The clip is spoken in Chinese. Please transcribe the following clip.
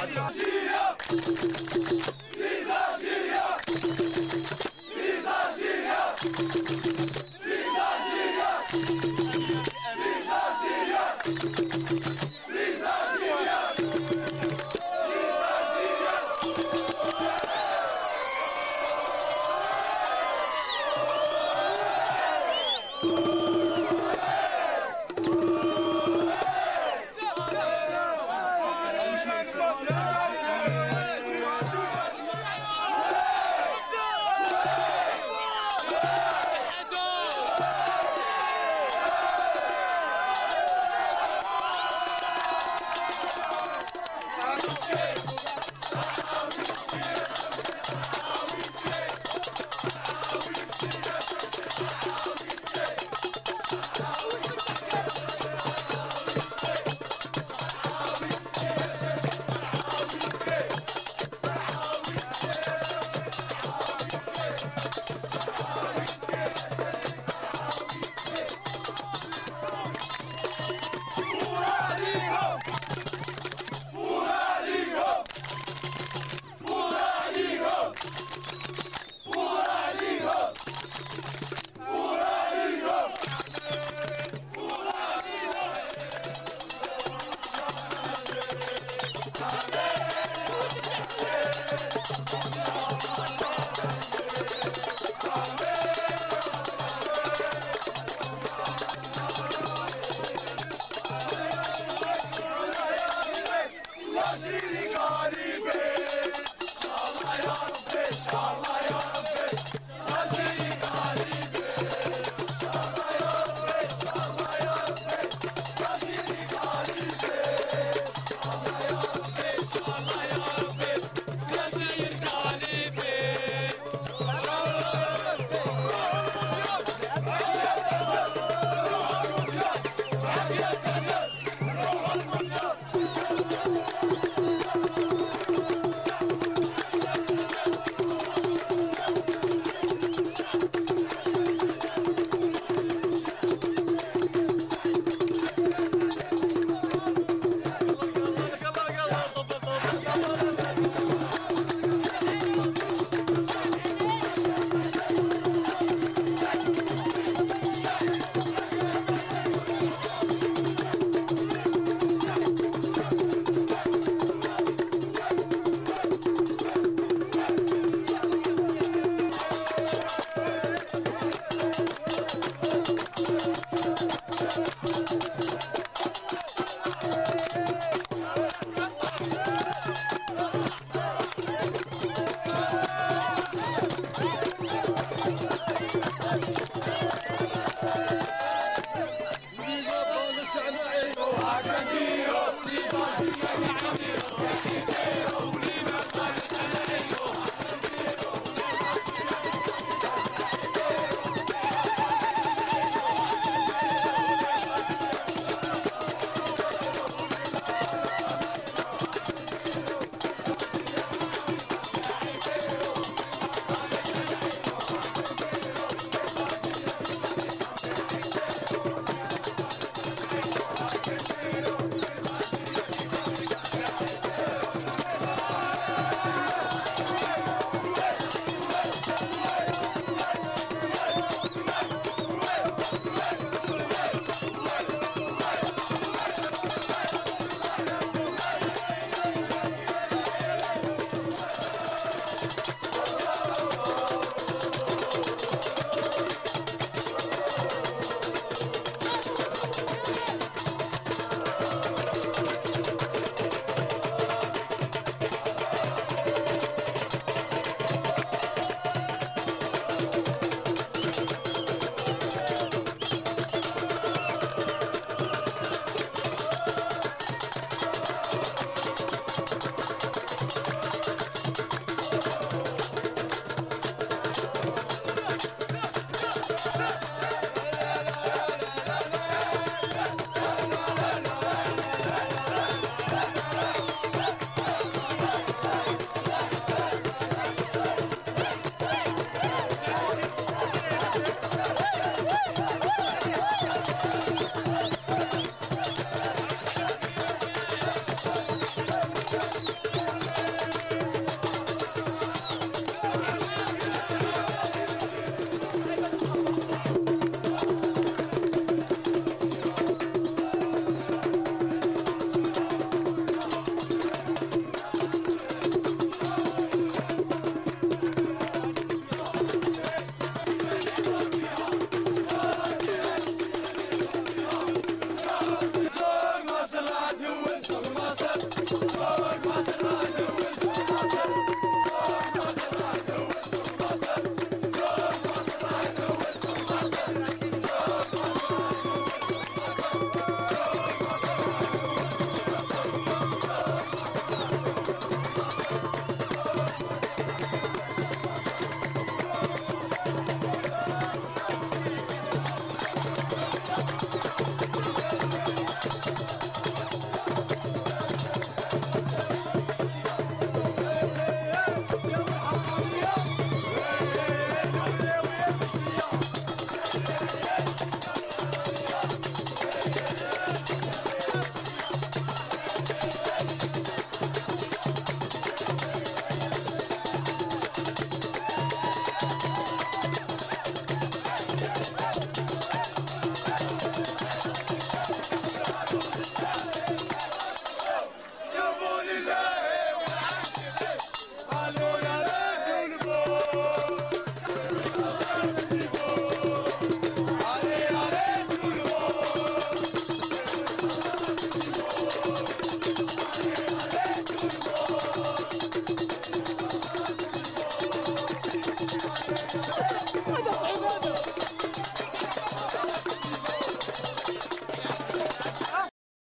大家齐呀